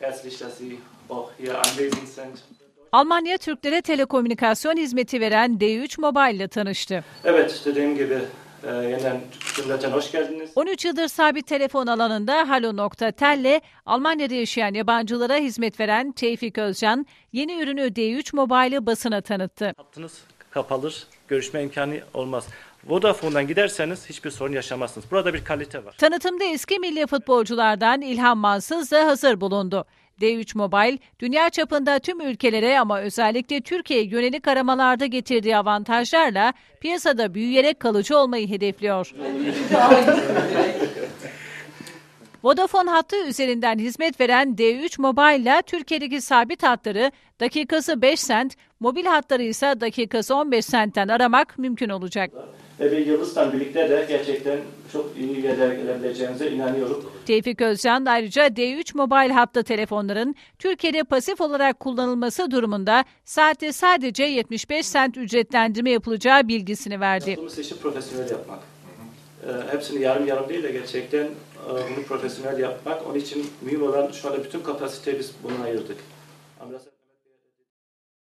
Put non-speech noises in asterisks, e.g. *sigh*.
herzlich, dass Sie auch hier anwesend sind. Almanya Türklere telekomünikasyon hizmeti veren D3 Mobile ile tanıştı. Evet, dediğim gibi e, yeniden cümleten hoş geldiniz. 13 yıldır sabit telefon alanında Halo.tel ile Almanya'da yaşayan yabancılara hizmet veren Tevfik Özcan, yeni ürünü D3 Mobile'ı basına tanıttı. Hattınız kapalıdır, görüşme imkanı olmaz. Vodafone'dan giderseniz hiçbir sorun yaşamazsınız. Burada bir kalite var. Tanıtımda eski milli futbolculardan İlhan Mansız da hazır bulundu. D3 Mobile, dünya çapında tüm ülkelere ama özellikle Türkiye'ye yönelik aramalarda getirdiği avantajlarla piyasada büyüyerek kalıcı olmayı hedefliyor. *laughs* Vodafone hattı üzerinden hizmet veren D3 Mobile ile Türkiye'deki sabit hatları dakikası 5 sent, mobil hatları ise dakikası 15 sentten aramak mümkün olacak. Ve bir yıldızla birlikte de gerçekten çok iyi yerlere gelebileceğinize inanıyorum. Tevfik Özcan ayrıca D3 Mobile hattı telefonların Türkiye'de pasif olarak kullanılması durumunda saatte sadece 75 sent ücretlendirme yapılacağı bilgisini verdi. Yaptığımız işi profesyonel yapmak. Ee, hepsini yarım yarım değil de gerçekten e, bunu profesyonel yapmak. Onun için mühim olan şu anda bütün kapasiteyi biz buna ayırdık.